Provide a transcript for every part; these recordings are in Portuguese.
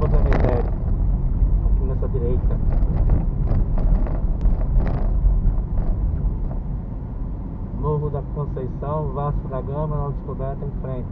Ponta Remédio, aqui nessa direita. Morro da Conceição, Vasco da Gama, Nova Descoberta em frente.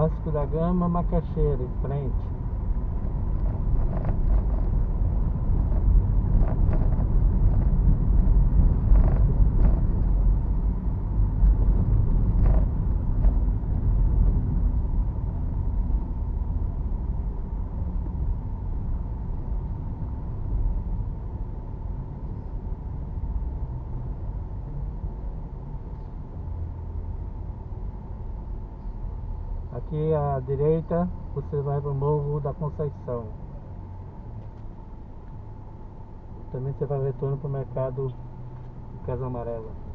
Vasco da Gama, Macaxeira, em frente. Aqui à direita você vai para o Morro da Conceição. Também você vai retorno para o mercado Casa Amarela.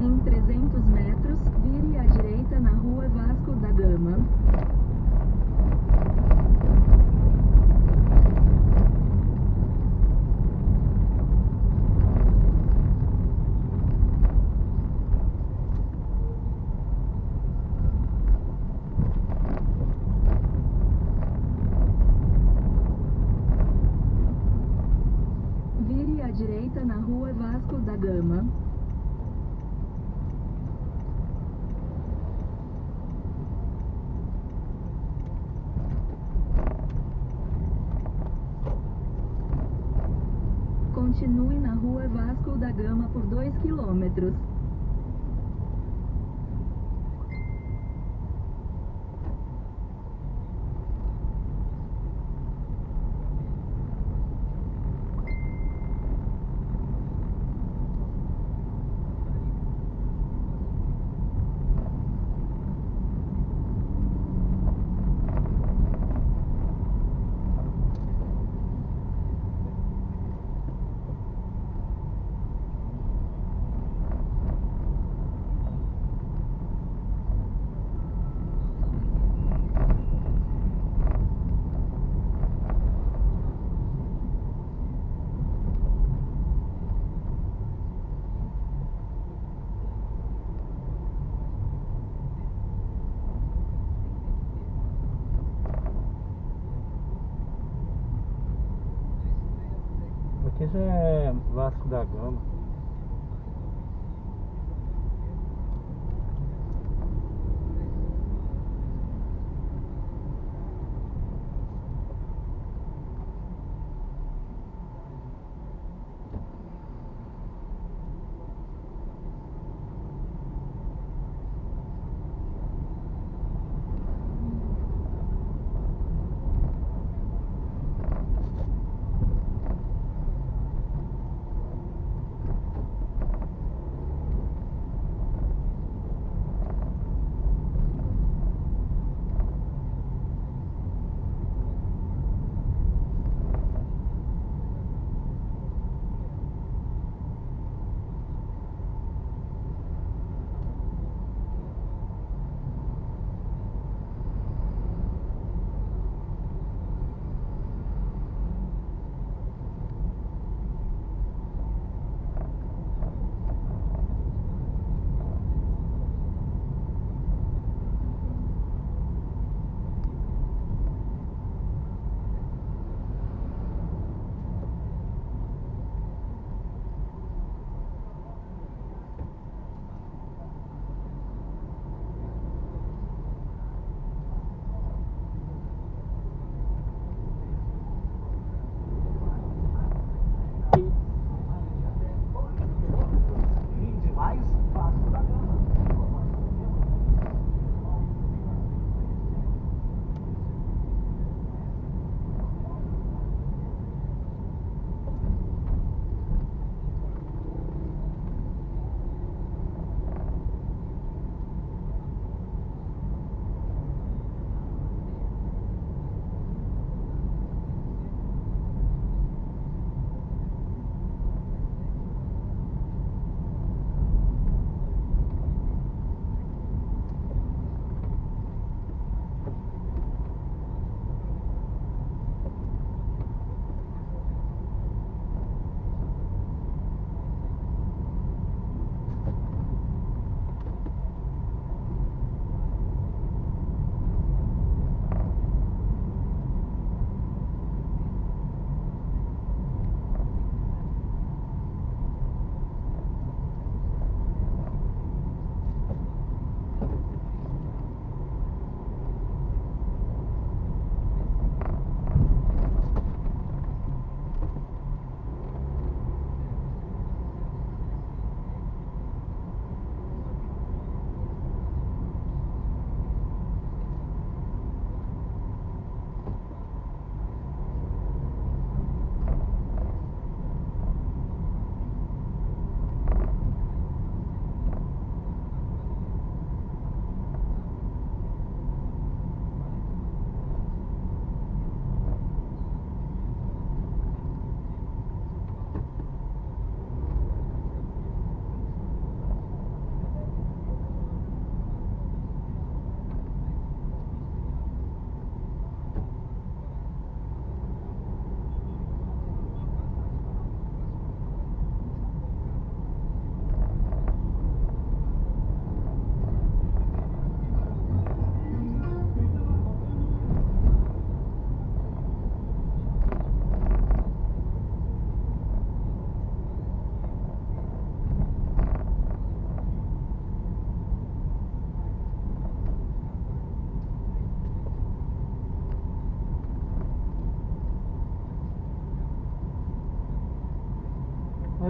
Em 300 metros, vire à direita na rua Vasco da Gama. Vire à direita na rua Vasco da Gama. Continue na rua Vasco da Gama por 2 quilômetros. Aqui já é Vasco da Gama.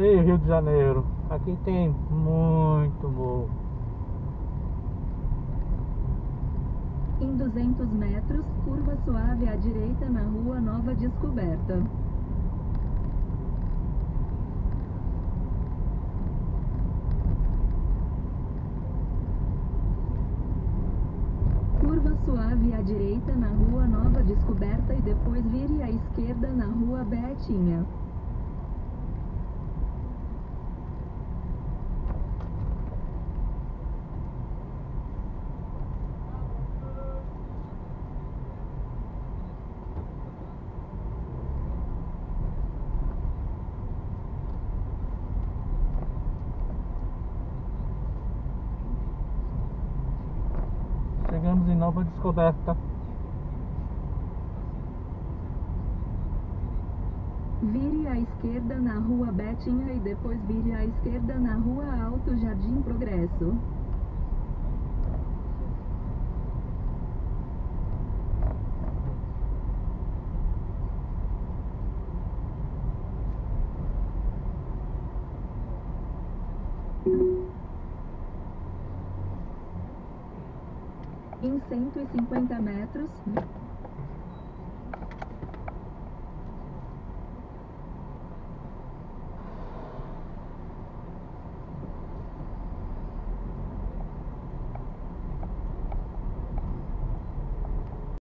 Aí, Rio de Janeiro. Aqui tem muito morro. Em 200 metros, curva suave à direita na rua Nova Descoberta. Curva suave à direita na rua Nova Descoberta e depois vire à esquerda na rua Betinha. Chegamos em Nova Descoberta. Vire à esquerda na rua Betinha e depois vire à esquerda na rua Alto Jardim Progresso. Em 150 metros,